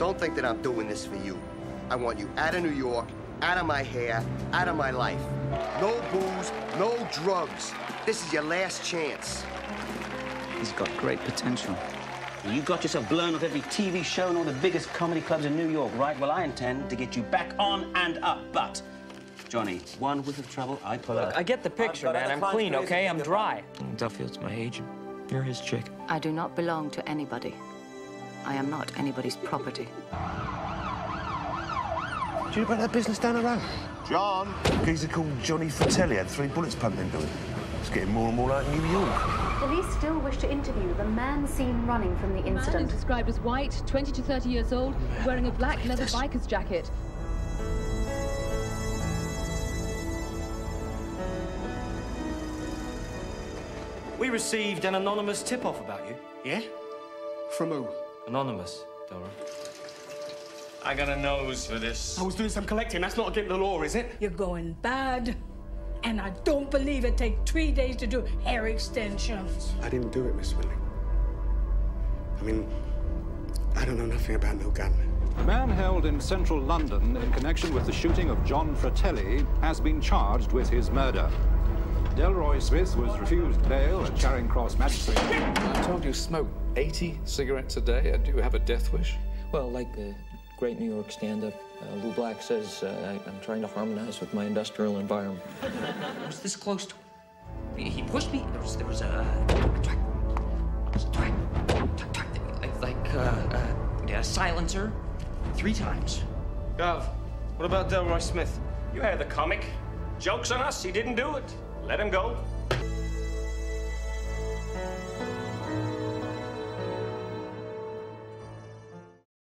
Don't think that I'm doing this for you. I want you out of New York, out of my hair, out of my life. No booze, no drugs. This is your last chance. He's got great potential. You got yourself blown off every TV show and all the biggest comedy clubs in New York, right? Well, I intend to get you back on and up, but... Johnny, one whiff of trouble, I pull Look, out. I get the picture, man. I'm clean, okay? I'm dry. Duffield's my agent. You're his chick. I do not belong to anybody. I am not anybody's property. Do you know about that business down the road? John! A geezer called Johnny Fratelli had three bullets pumped into him. It's getting more and more like New York. Police still wish to interview the man seen running from the The man incident. is described as white, 20 to 30 years old, wearing a black leather biker's jacket. We received an anonymous tip-off about you. Yeah? From who? Anonymous, Dora. I got a nose for this. I was doing some collecting. That's not against the law, is it? You're going bad. And I don't believe it takes three days to do hair extensions. I didn't do it, Miss Willing. I mean, I don't know nothing about no gun. The man held in central London in connection with the shooting of John Fratelli has been charged with his murder. Delroy Smith was refused bail at Charing Cross Magistrate. I told you smoke 80 cigarettes a day. Do you have a death wish? Well, like the great New York stand-up, uh, Lou Black says, uh, I, I'm trying to harmonize with my industrial environment. I was this close to He he pushed me. There was, there was a... a track. Like, like uh, uh, yeah, a silencer. Three times. Gov, what about Delroy Smith? You heard the comic. Joke's on us, he didn't do it. Let him go.